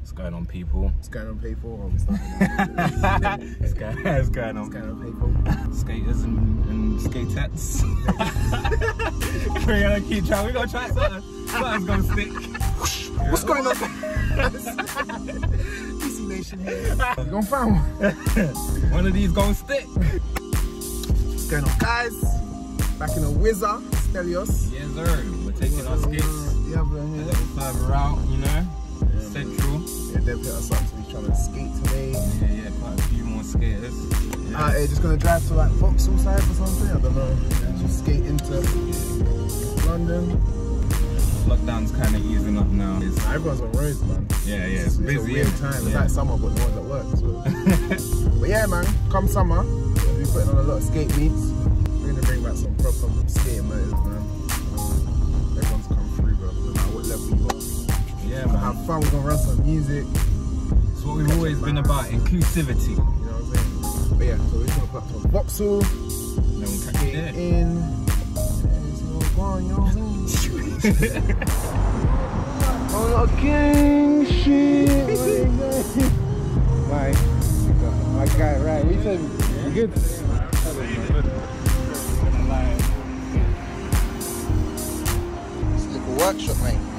What's going on, people? What's going on, people? Or we starting What's going, what's going on? What's going on, people? Skaters and, and skatettes. We're gonna keep trying. We're gonna try something. Something's gonna stick. What's going on? PC Nation here. You gonna find one? One of these gonna stick. What's going on, guys? Back in a Wizard, Stelios. Yes, sir. We're taking our uh, skates Yeah, bro. a Yeah, little further out, you know, central. yeah Dev hit us up to be trying to skate today. Yeah, yeah, quite a few more skaters. Uh, yeah. Out here, just gonna drive to like Vauxhall side or something. I don't know. Just skate into London. Lockdown's kind of easing up now. It's, Everyone's on roads, man. yeah, yeah, it's, It's, busy. a weird innit? time. It's like summer, but no one's at work. So. but yeah, man, come summer, we'll be putting on a lot of skate meets. We're gonna bring back some proper skating motors, man. Everyone's come through, bro. No matter what level you are. Yeah, We'll man. have fun. We're gonna run some music. It's what we've always been about, inclusivity. You know what I'm saying? But yeah, so we're gonna put some Vauxhall, Then we'll catch you there. in. and see what's on, you know what I'm saying? Oh, king shit. Bye. My guy, right? He said, you good? It's a little workshop, mate.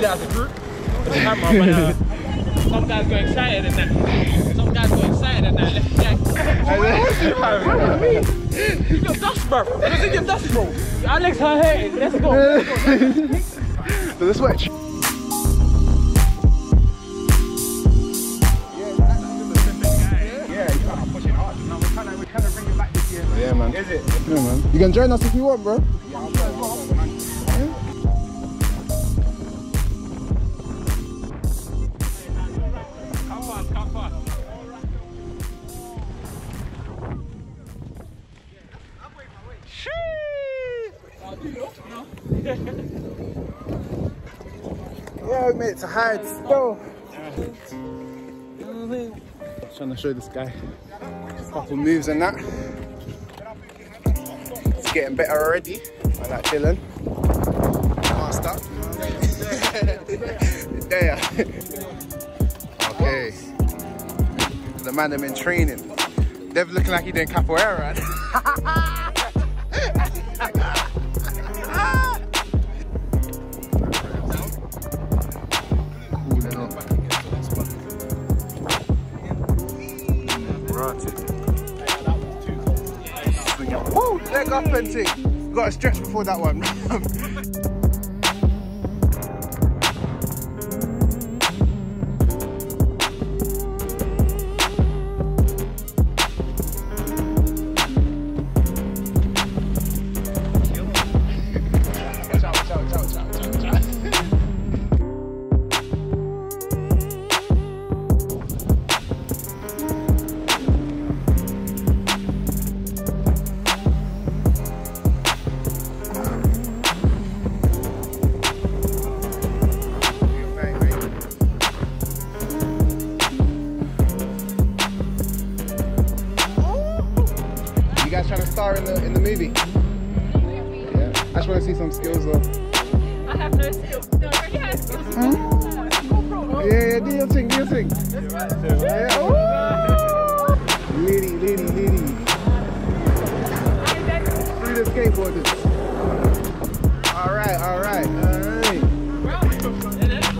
Such a good to do that as a group. For the camera, but uh, some guys go excited and that. Some guys go excited and that. Left jack. Keep your dust, bro. What's in your dust, bro? Alex, her hating. Let's go. Let's go. To the switch. Yeah, man. Is it? Yeah, man. You can join us if you want, bro. Come Yeah, we made to Hyde still. Trying to show this guy a couple moves and that. It's getting better already. I like Dylan. Master. there. okay. The man them in training. Dev looking like he doing capoeira. up and. Got to stretch before that one. Um, You guys star in the in the movie? Yeah. I just want to see some skills though. I have no skills. No, I really have skills. GoPro. Yeah, yeah, do your thing, do your thing. Yeah. Ooh. Liddy, Liddy, Liddy. Free the skateboarders. All right, all right, all right.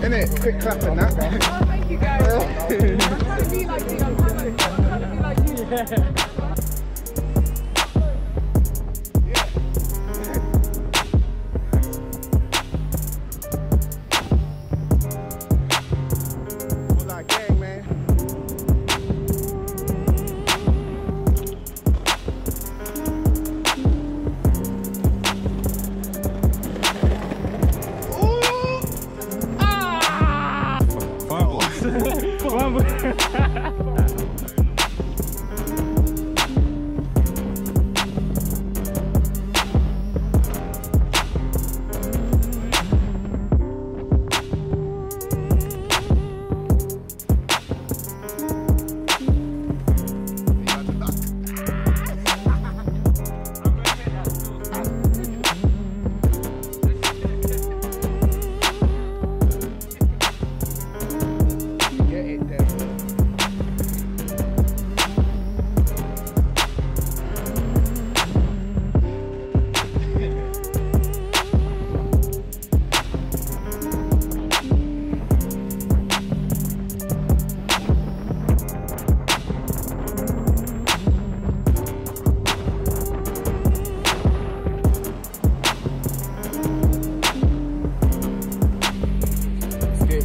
Innit? Quick clap and that. Oh, thank you guys. I'm trying to be like you. I'm trying to, I'm trying to be like you.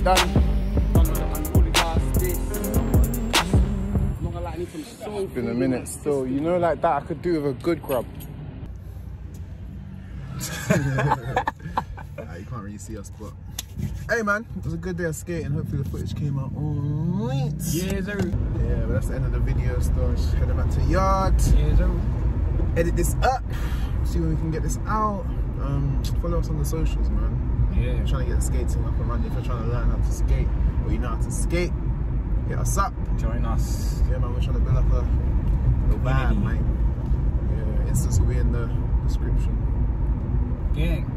Skate done. It's been a minute still. You know, like that, I could do with a good grub. Ah, you can't really see us, but hey, man, it was a good day of skating. Hopefully, the footage came out alright. Yeah, sir. Yeah, but that's the end of the video. Still, just heading back to the yard. Yeah, sir. Edit this up. See when we can get this out. Um, follow us on the socials, man. Yeah. We're trying to get the skating up and running. If you're trying to learn how to skate or you know how to skate, hit us up. Join us. Yeah, man, we're trying to build up a little vibe, man. Yeah, instance will be in the description. Gang.